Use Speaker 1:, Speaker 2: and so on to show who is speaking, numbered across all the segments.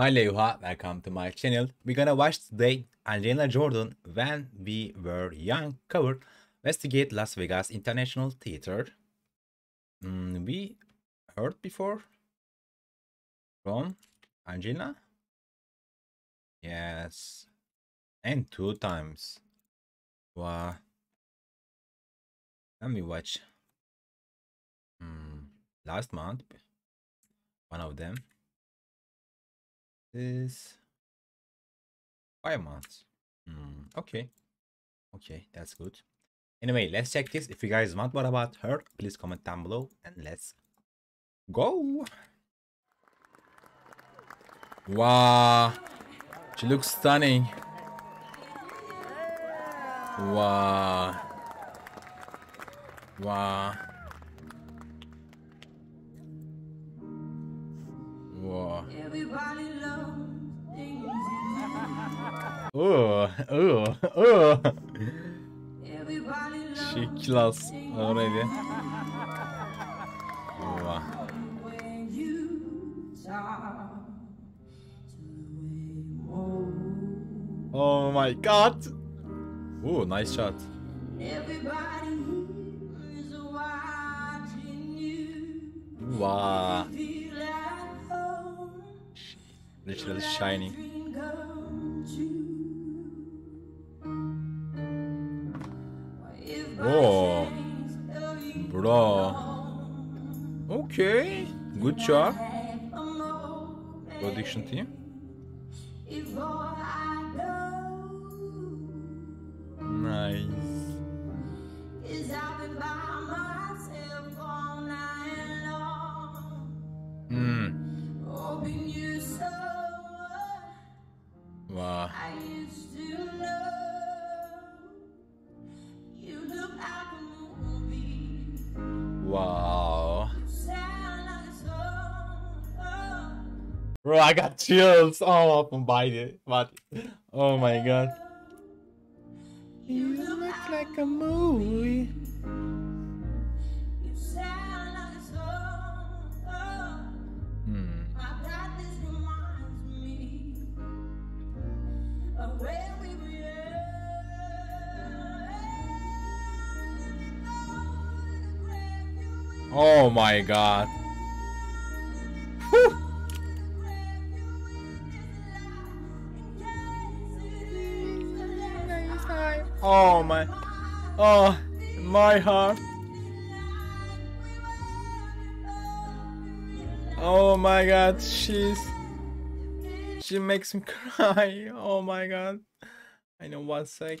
Speaker 1: Hi Leuha, welcome to my channel. We're gonna watch today Angelina Jordan When We Were Young cover Westgate Las Vegas International Theater. Mm, we heard before from Angelina? Yes. And two times. Wow. Let me watch. Hmm. Last month. One of them is five months. Hmm, okay. Okay, that's good. Anyway, let's check this. If you guys want more about her, please comment down below and let's go. Wow. She looks stunning. Wow. Wow. Wow. Oh, oh, oh. She kills already. Wow. Oh my god. Oh, nice shot. Wow. Literally shining. Oh, bro. Okay, good job. Production team. Nice. Hmm. Wow. Wow. Bro, I got chills Oh, up my body. But oh my god. You look like a movie. Oh my god. Whew. Oh my. Oh, my heart. Oh my god, she's. She makes me cry. Oh my god. I know one sec.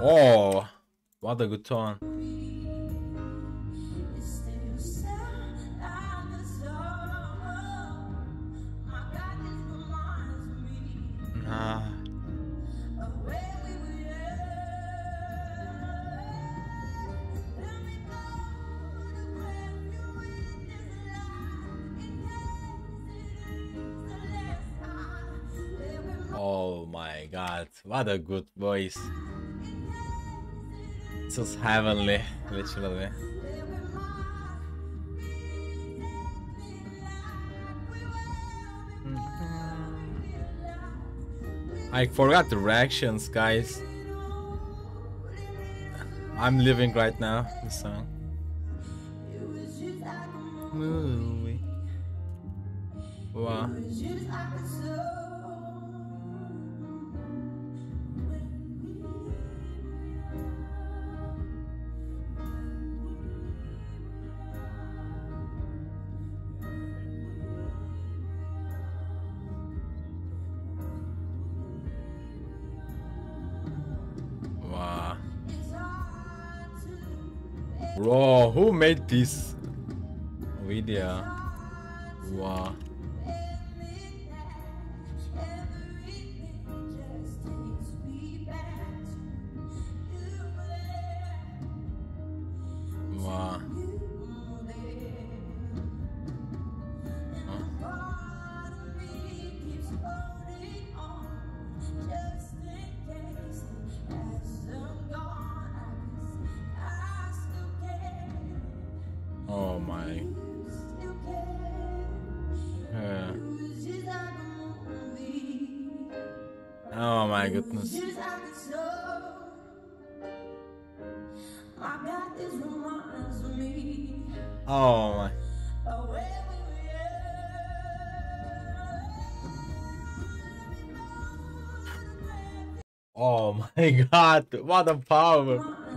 Speaker 1: Oh, what a good tone. Nah. Oh my god, what a good voice. It's just heavenly, literally. I forgot the reactions, guys. I'm living right now, this song. Movie. Wow. Bro, who made this video? Wow. My. Yeah. Oh my goodness. Oh my. Oh my god, what a power.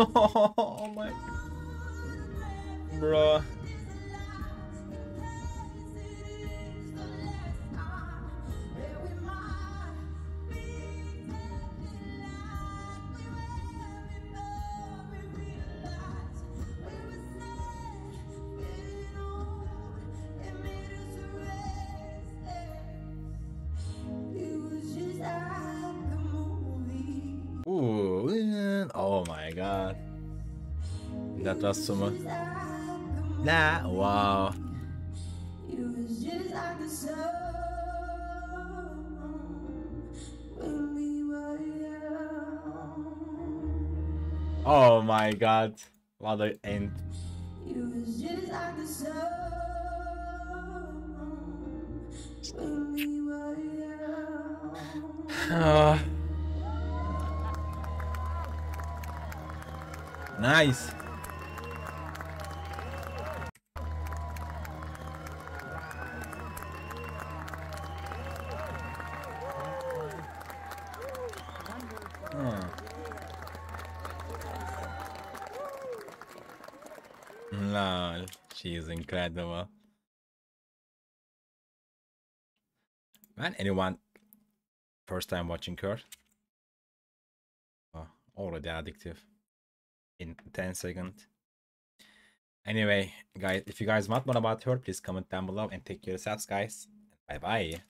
Speaker 1: Oh my. Bruh. That was so much. Nah, wow. Oh my god. What a end. Nice. She is incredible. Man, anyone first time watching her? Oh, already addictive in 10 seconds. Anyway, guys, if you guys want more about her, please comment down below and take care of yourselves, guys. Bye bye.